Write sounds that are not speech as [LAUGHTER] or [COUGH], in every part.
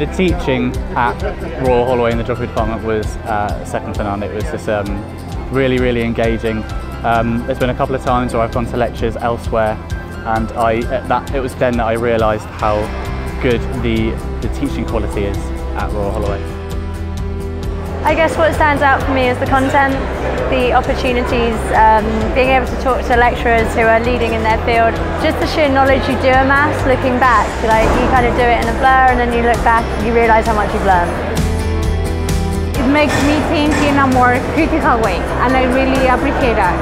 the teaching at Royal Holloway in the geography department was uh, second to none. It was just um, really, really engaging. Um, there's been a couple of times where I've gone to lectures elsewhere and I, that, it was then that I realised how good the, the teaching quality is at Royal Holloway. I guess what stands out for me is the content, the opportunities, um, being able to talk to lecturers who are leading in their field. Just the sheer knowledge you do amass looking back. Like you kind of do it in a blur and then you look back and you realise how much you've learned. It makes me think in a more critical way and I really appreciate that.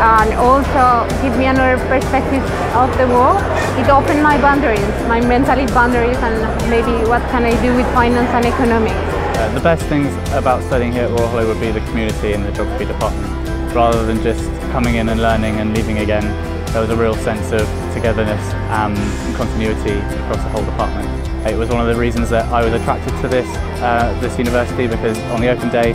And also give me another perspective of the world. It opened my boundaries, my mental boundaries and maybe what can I do with finance and economics. Uh, the best things about studying here at Royal Holloway would be the community in the geography department. Rather than just coming in and learning and leaving again, there was a real sense of togetherness and continuity across the whole department. It was one of the reasons that I was attracted to this, uh, this university because on the open day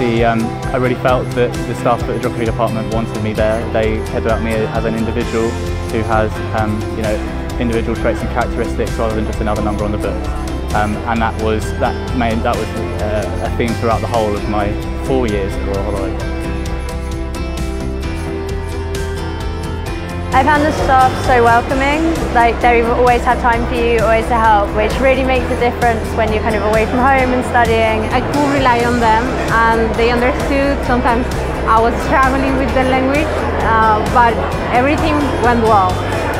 the, um, I really felt that the staff at the geography department wanted me there. They cared about me as an individual who has um, you know, individual traits and characteristics rather than just another number on the books. Um, and that was that made that was uh, a theme throughout the whole of my four years at Royal Holloway. I found the staff so welcoming, like they always have time for you, always to help, which really makes a difference when you're kind of away from home and studying. I could rely on them and they understood. Sometimes I was struggling with the language, uh, but everything went well.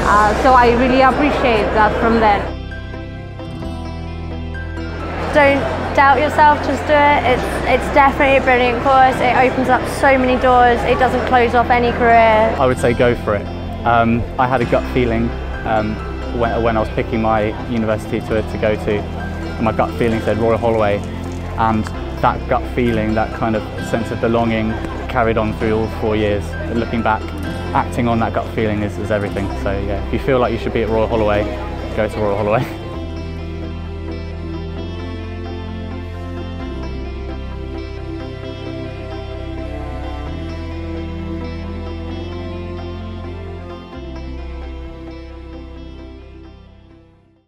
Uh, so I really appreciate that from them don't doubt yourself, just do it. It's, it's definitely a brilliant course. It opens up so many doors. It doesn't close off any career. I would say go for it. Um, I had a gut feeling um, when, when, I was picking my university to, to go to. And my gut feeling said Royal Holloway. And that gut feeling, that kind of sense of belonging carried on through all four years. And looking back, acting on that gut feeling is, is everything. So yeah, if you feel like you should be at Royal Holloway, go to Royal Holloway. [LAUGHS]